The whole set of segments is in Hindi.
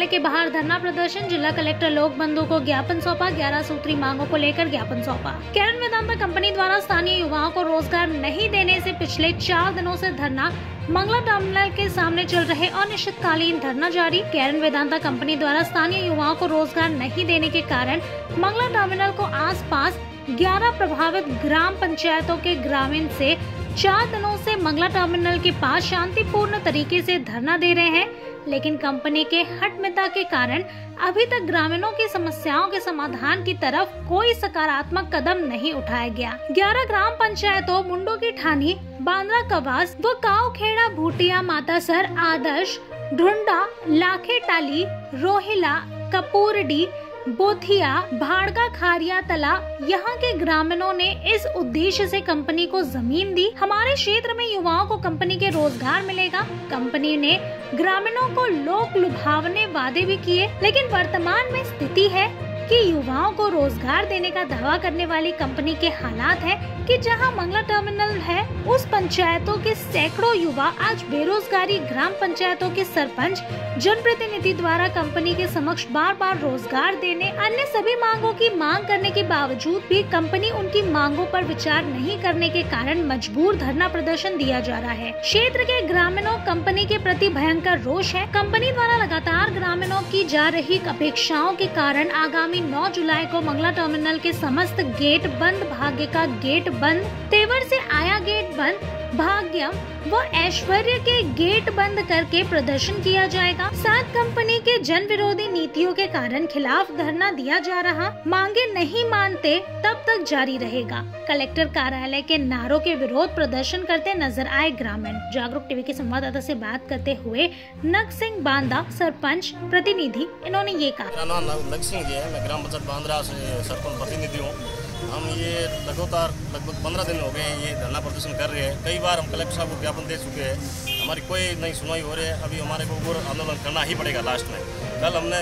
कार्यालय के बाहर धरना प्रदर्शन, जिला कलेक्टर लोक बंधु को ज्ञापन सौंपा, ग्यारह सूत्री मांगों को लेकर ज्ञापन सौंपा। केरन वेदांता कंपनी द्वारा स्थानीय युवाओं को रोज़गार नहीं देने से पिछले चार दिनों से धरना मंगला टर्मिनल के सामने चल रहे अनिश्चितकालीन धरना जारी। केरन वेदांता कंपनी द्वारा स्थानीय युवाओं को रोज़गार नहीं देने के कारण मंगला टर्मिनल को आसपास 11 प्रभावित ग्राम पंचायतों के ग्रामीण से चार दिनों से मंगला टर्मिनल के पास शांतिपूर्ण तरीके से धरना दे रहे हैं, लेकिन कंपनी के हटमिता के कारण अभी तक ग्रामीणों की समस्याओं के समाधान की तरफ़ कोई सकारात्मक कदम नहीं उठाया गया। ग्यारह ग्राम पंचायतों, मुंडो की ठानी, बांद्रा कवास, व कावखेड़ा भूटिया, मातासर, आदर्श ढूंढा लाखे टाली रोहिला, कपूरडी बोथिया भाड़का खारिया, तला, यहाँ के ग्रामीणों ने इस उद्देश्य से कंपनी को ज़मीन दी। हमारे क्षेत्र में युवाओं को कंपनी के रोज़गार मिलेगा। कंपनी ने ग्रामीणों को लोक लुभावने वादे भी किए, लेकिन वर्तमान में स्थिति है कि युवाओं को रोज़गार देने का दावा करने वाली कंपनी के हालात है कि जहाँ मंगला टर्मिनल है, उस पंचायतों के सैकड़ों युवा आज बेरोजगारी ग्राम पंचायतों के सरपंच, जनप्रतिनिधि द्वारा कंपनी के समक्ष बार बार रोज़गार देने, अन्य सभी मांगों की मांग करने के बावजूद भी कंपनी उनकी मांगों पर विचार नहीं करने के कारण मजबूर धरना प्रदर्शन दिया जा रहा है। क्षेत्र के ग्रामीणों कंपनी के प्रति भयंकर रोष है। कंपनी द्वारा लगातार ग्रामीणों की जा रही अपेक्षाओं के कारण आगामी 9 जुलाई को मंगला टर्मिनल के समस्त गेट बंद भाग्य का गेट बंद तेवर से आया गेट बंद, भाग्यम, व ऐश्वर्य के गेट बंद करके प्रदर्शन किया जाएगा। साथ कंपनी के जन विरोधी नीतियों के कारण खिलाफ धरना दिया जा रहा। मांगे नहीं मानते, तब तक जारी रहेगा। कलेक्टर कार्यालय के नारों के विरोध प्रदर्शन करते नज़र आए ग्रामीण। जागरूक टीवी के संवाददाता से बात करते हुए नग सिंह बांदा, सरपंच, प्रतिनिधि, इन्होंने ये कहा। सिंह जी है। मैं ग्राम बांद्रा से सरपंच, प्रतिनिधि हूँ। हम ये लगातार लगभग पंद्रह दिन हो गए हैं ये धरना प्रदर्शन कर रहे हैं। कई बार हम कलेक्टर साहब को ज्ञापन दे चुके हैं। हमारी कोई नई सुनवाई हो रही है। अभी हमारे को और आंदोलन करना ही पड़ेगा लास्ट में। कल हमने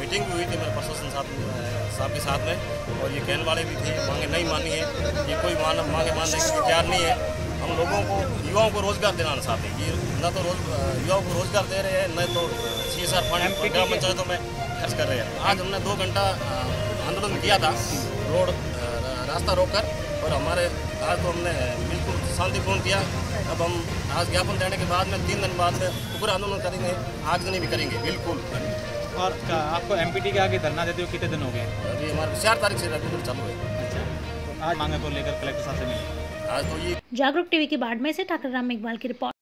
मीटिंग भी हुई थी मेरे प्रशासन साहब साहब के साथ में। और ये कहने वाले भी थे मांगे नहीं मानी है। ये कोई मान मांगे मानने के तैयार नहीं है। हम लोगों को युवाओं को रोज़गार देना चाहते हैं। ये न तो रोज युवाओं को रोज़गार दे रहे हैं न तो सी एस आर फंड ग्राम पंचायतों में खर्च कर रहे हैं। आज हमने दो घंटा आंदोलन किया था। रोड रास्ता रोककर और हमारे आज तो हमने बिल्कुल शांतिपूर्ण किया। अब हम आज ज्ञापन देने के बाद में तीन दिन बाद में पूरा आंदोलन करेंगे आगजनी भी करेंगे। बिल्कुल। और आपको एमपीटी के आगे धरना देते हुए कितने दिन हो गए? अभी हमारे चार तारीख से रेगुलर चालू है। अच्छा। तो आज मांगे को लेकर कलेक्टर साहब से मिले। आज तो ये जागरूक टीवी की बाढ़ में से ठाकर राम इकबाल की रिपोर्ट।